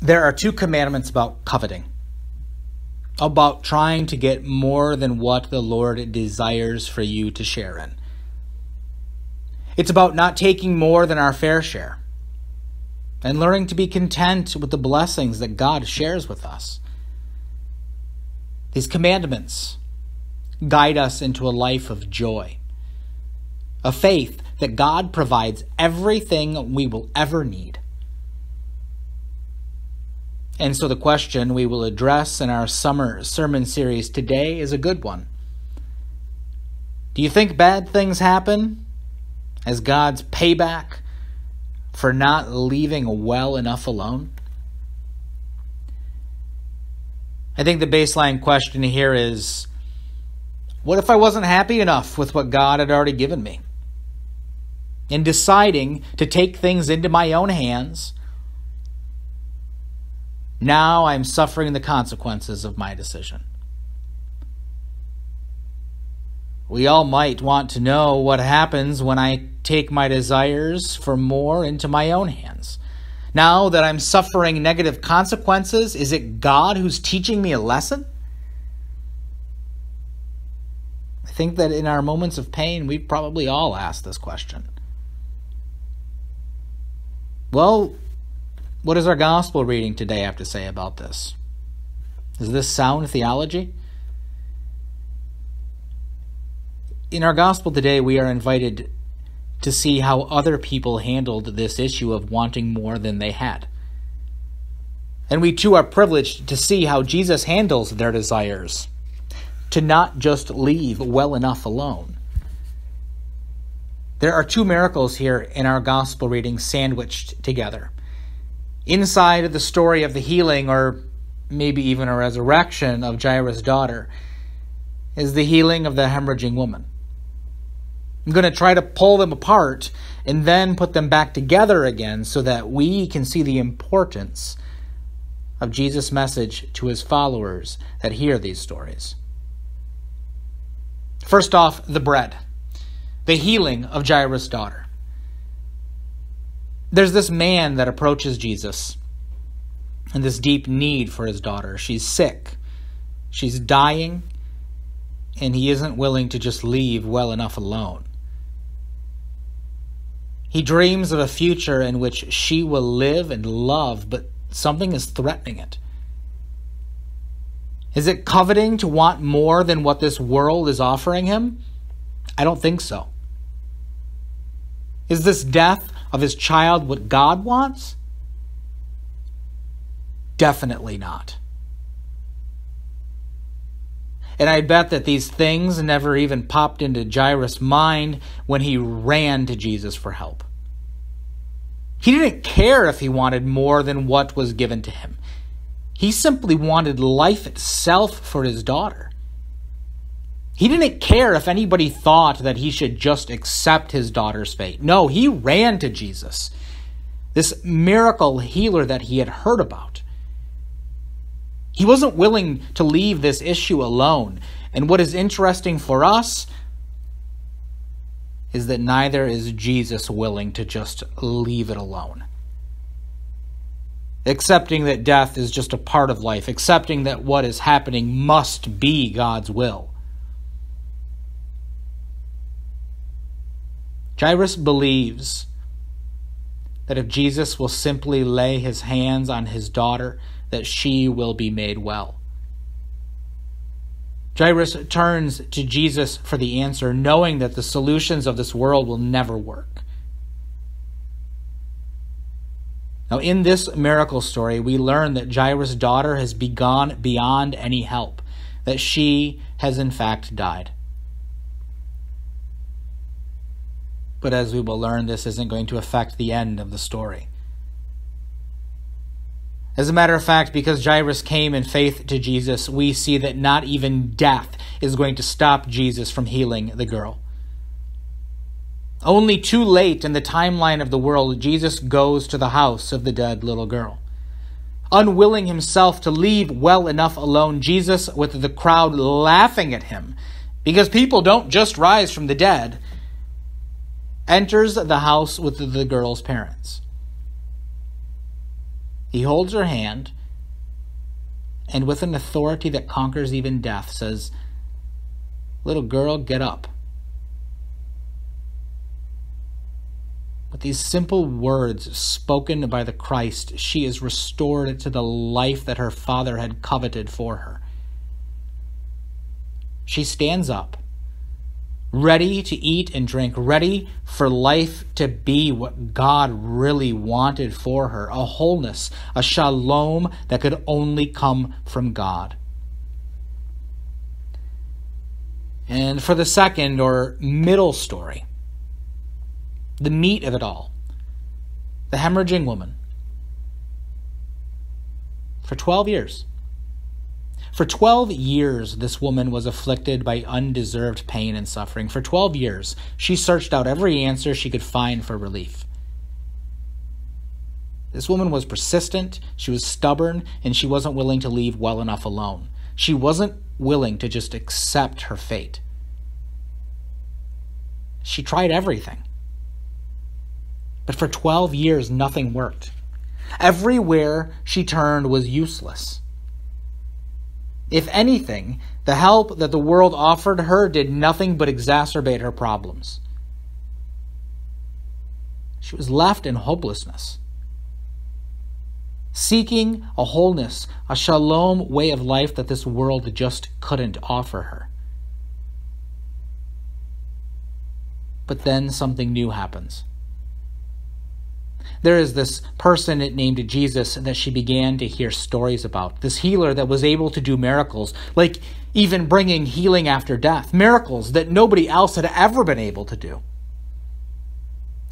there are two commandments about coveting, about trying to get more than what the Lord desires for you to share in. It's about not taking more than our fair share and learning to be content with the blessings that God shares with us. These commandments guide us into a life of joy, a faith that God provides everything we will ever need. And so the question we will address in our summer sermon series today is a good one. Do you think bad things happen as God's payback for not leaving well enough alone? I think the baseline question here is what if I wasn't happy enough with what God had already given me? In deciding to take things into my own hands now I'm suffering the consequences of my decision. We all might want to know what happens when I take my desires for more into my own hands. Now that I'm suffering negative consequences, is it God who's teaching me a lesson? I think that in our moments of pain, we've probably all asked this question. Well, what does our gospel reading today have to say about this? Is this sound theology? In our gospel today, we are invited to see how other people handled this issue of wanting more than they had. And we too are privileged to see how Jesus handles their desires, to not just leave well enough alone. There are two miracles here in our gospel reading sandwiched together inside of the story of the healing or maybe even a resurrection of Jairus' daughter is the healing of the hemorrhaging woman. I'm going to try to pull them apart and then put them back together again so that we can see the importance of Jesus' message to his followers that hear these stories. First off, the bread, the healing of Jairus' daughter there's this man that approaches Jesus and this deep need for his daughter. She's sick, she's dying, and he isn't willing to just leave well enough alone. He dreams of a future in which she will live and love, but something is threatening it. Is it coveting to want more than what this world is offering him? I don't think so. Is this death of his child what God wants? Definitely not. And I bet that these things never even popped into Jairus' mind when he ran to Jesus for help. He didn't care if he wanted more than what was given to him. He simply wanted life itself for his daughter. He didn't care if anybody thought that he should just accept his daughter's fate. No, he ran to Jesus, this miracle healer that he had heard about. He wasn't willing to leave this issue alone. And what is interesting for us is that neither is Jesus willing to just leave it alone. Accepting that death is just a part of life, accepting that what is happening must be God's will. Jairus believes that if Jesus will simply lay his hands on his daughter, that she will be made well. Jairus turns to Jesus for the answer, knowing that the solutions of this world will never work. Now, in this miracle story, we learn that Jairus' daughter has begun beyond any help, that she has in fact died. But as we will learn, this isn't going to affect the end of the story. As a matter of fact, because Jairus came in faith to Jesus, we see that not even death is going to stop Jesus from healing the girl. Only too late in the timeline of the world, Jesus goes to the house of the dead little girl. Unwilling himself to leave well enough alone, Jesus, with the crowd laughing at him, because people don't just rise from the dead, enters the house with the girl's parents. He holds her hand and, with an authority that conquers even death, says, Little girl, get up. With these simple words spoken by the Christ, she is restored to the life that her father had coveted for her. She stands up, ready to eat and drink, ready for life to be what God really wanted for her a wholeness, a shalom that could only come from God. And for the second or middle story, the meat of it all, the hemorrhaging woman. For 12 years, for 12 years, this woman was afflicted by undeserved pain and suffering. For 12 years, she searched out every answer she could find for relief. This woman was persistent, she was stubborn, and she wasn't willing to leave well enough alone. She wasn't willing to just accept her fate. She tried everything. But for 12 years, nothing worked. Everywhere she turned was useless. If anything, the help that the world offered her did nothing but exacerbate her problems. She was left in hopelessness. Seeking a wholeness, a shalom way of life that this world just couldn't offer her. But then something new happens. There is this person named Jesus that she began to hear stories about. This healer that was able to do miracles, like even bringing healing after death, miracles that nobody else had ever been able to do.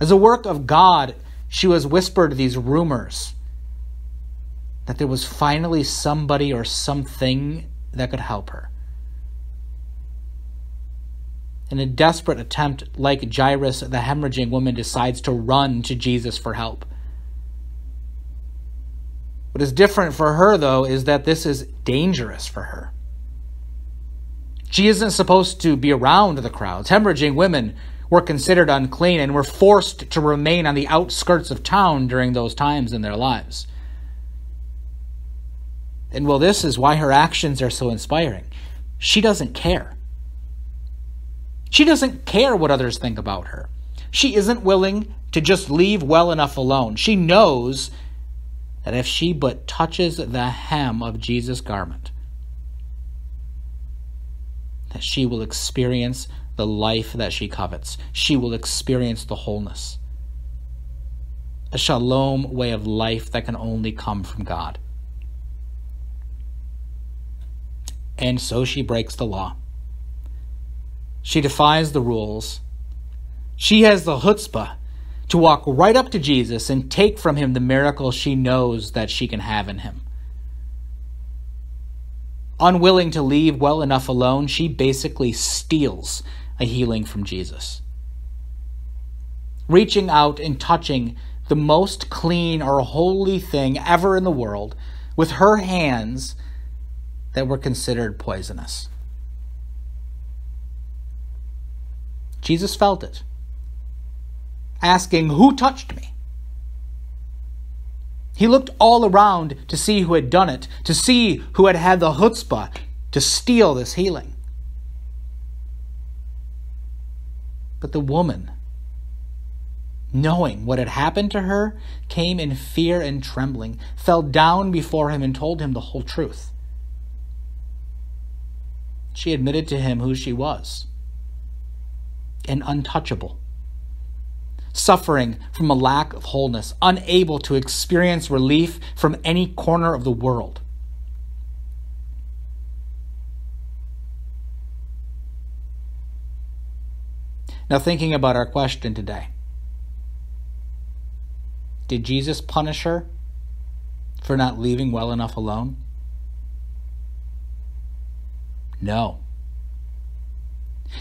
As a work of God, she was whispered these rumors that there was finally somebody or something that could help her. In a desperate attempt, like Jairus, the hemorrhaging woman decides to run to Jesus for help. What is different for her, though, is that this is dangerous for her. She isn't supposed to be around the crowds. Hemorrhaging women were considered unclean and were forced to remain on the outskirts of town during those times in their lives. And well, this is why her actions are so inspiring. She doesn't care. She doesn't care what others think about her. She isn't willing to just leave well enough alone. She knows that if she but touches the hem of Jesus' garment, that she will experience the life that she covets. She will experience the wholeness. A shalom way of life that can only come from God. And so she breaks the law. She defies the rules. She has the chutzpah to walk right up to Jesus and take from him the miracle she knows that she can have in him. Unwilling to leave well enough alone, she basically steals a healing from Jesus. Reaching out and touching the most clean or holy thing ever in the world with her hands that were considered poisonous. Jesus felt it, asking, Who touched me? He looked all around to see who had done it, to see who had had the chutzpah to steal this healing. But the woman, knowing what had happened to her, came in fear and trembling, fell down before him, and told him the whole truth. She admitted to him who she was and untouchable. Suffering from a lack of wholeness, unable to experience relief from any corner of the world. Now, thinking about our question today Did Jesus punish her for not leaving well enough alone? No.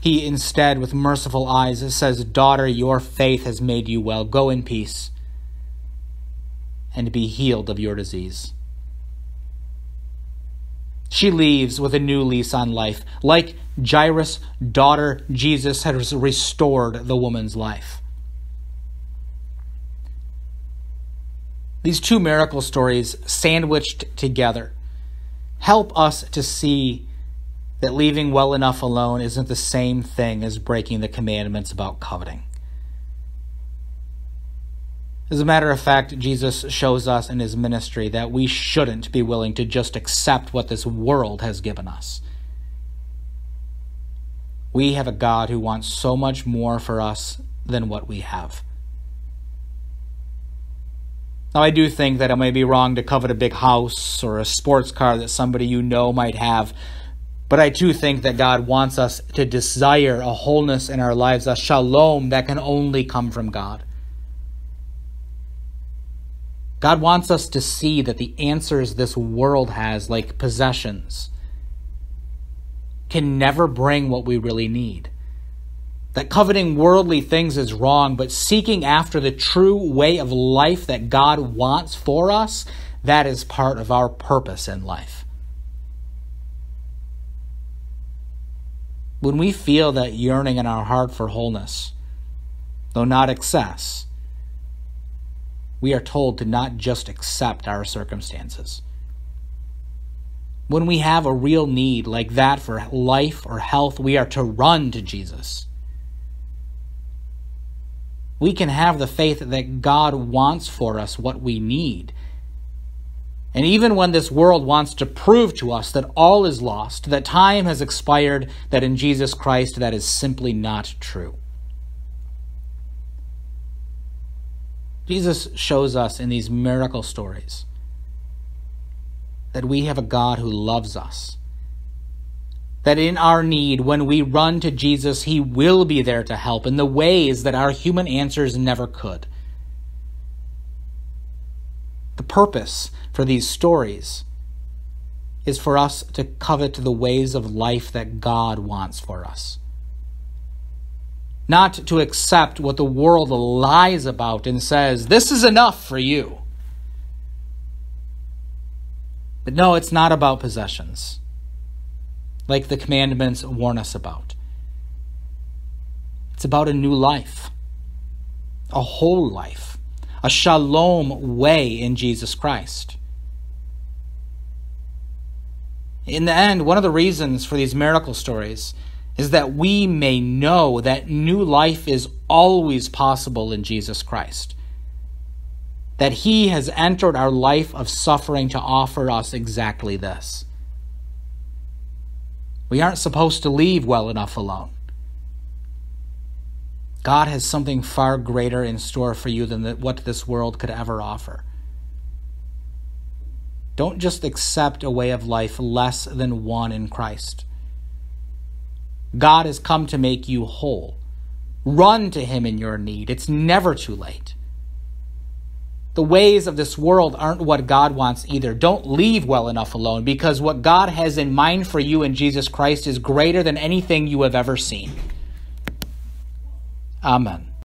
He instead, with merciful eyes, says, Daughter, your faith has made you well. Go in peace and be healed of your disease. She leaves with a new lease on life. Like Jairus' daughter, Jesus has restored the woman's life. these two miracle stories sandwiched together help us to see that leaving well enough alone isn't the same thing as breaking the commandments about coveting. As a matter of fact, Jesus shows us in his ministry that we shouldn't be willing to just accept what this world has given us. We have a God who wants so much more for us than what we have. Now, I do think that it may be wrong to covet a big house or a sports car that somebody you know might have, but I do think that God wants us to desire a wholeness in our lives, a shalom that can only come from God. God wants us to see that the answers this world has, like possessions, can never bring what we really need. That coveting worldly things is wrong, but seeking after the true way of life that God wants for us, that is part of our purpose in life. When we feel that yearning in our heart for wholeness, though not excess, we are told to not just accept our circumstances. When we have a real need like that for life or health, we are to run to Jesus. We can have the faith that God wants for us what we need. And even when this world wants to prove to us that all is lost, that time has expired, that in Jesus Christ that is simply not true. Jesus shows us in these miracle stories that we have a God who loves us. That in our need, when we run to Jesus, He will be there to help in the ways that our human answers never could. Purpose for these stories is for us to covet the ways of life that God wants for us not to accept what the world lies about and says, this is enough for you. But no, it's not about possessions, like the commandments warn us about. It's about a new life, a whole life, a shalom way in Jesus Christ. In the end, one of the reasons for these miracle stories is that we may know that new life is always possible in Jesus Christ. That He has entered our life of suffering to offer us exactly this. We aren't supposed to leave well enough alone. God has something far greater in store for you than what this world could ever offer. Don't just accept a way of life less than one in Christ. God has come to make you whole. Run to Him in your need. It's never too late. The ways of this world aren't what God wants either. Don't leave well enough alone because what God has in mind for you in Jesus Christ is greater than anything you have ever seen. Amen.